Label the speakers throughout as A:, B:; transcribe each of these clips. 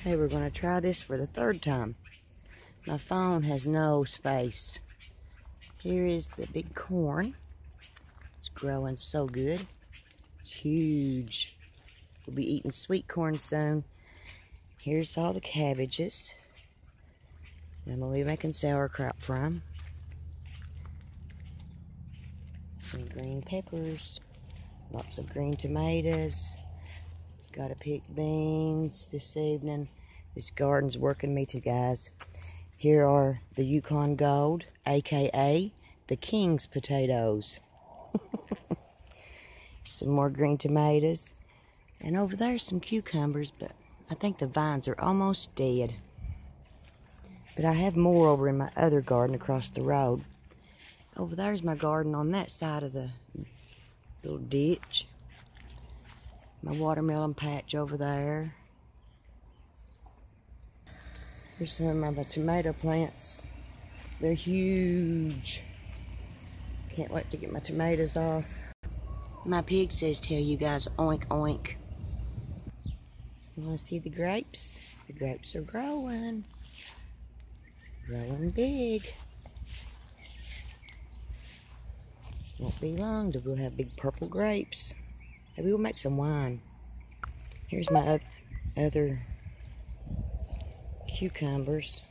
A: Okay, we're going to try this for the third time. My phone has no space. Here is the big corn. It's growing so good. It's huge. We'll be eating sweet corn soon. Here's all the cabbages. I'm going to be making sauerkraut from. Some green peppers. Lots of green tomatoes. Got to pick beans this evening. This garden's working me too, guys. Here are the Yukon Gold, aka the King's potatoes. some more green tomatoes. And over there's some cucumbers, but I think the vines are almost dead. But I have more over in my other garden across the road. Over there's my garden on that side of the little ditch my watermelon patch over there. Here's some of my tomato plants. They're huge. Can't wait to get my tomatoes off. My pig says tell you guys oink oink. You want to see the grapes? The grapes are growing. Growing big. Won't be long till we'll have big purple grapes. Maybe we'll make some wine. Here's my other cucumbers.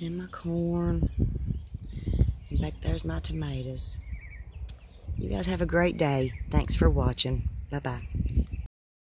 A: And my corn. And back there's my tomatoes. You guys have a great day. Thanks for watching. Bye-bye.